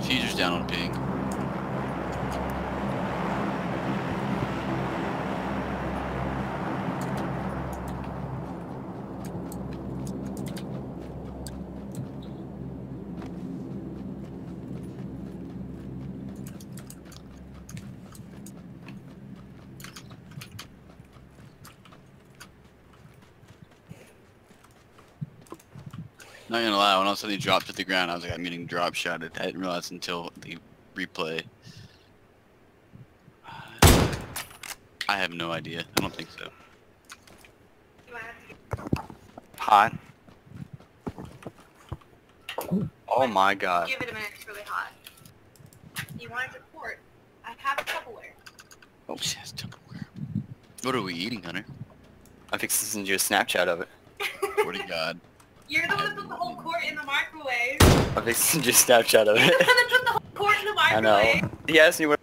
Future's down on ping. Not gonna lie, when all of a sudden he dropped to the ground, I was like, I'm getting drop shotted. I didn't realize until the replay. I have no idea. I don't think so. Hot. Oh my god. Give it a minute, it's really hot. You wanted to port. I have Tupperware. Oh, She has Tupperware. What are we eating, Hunter? I'm fixing to send you a Snapchat of it. Swear to God. You're the one that put the whole quart in the microwave. I'm fixing to send you a Snapchat of You're the it. one that put the whole quart in the I microwave. know. He asked me what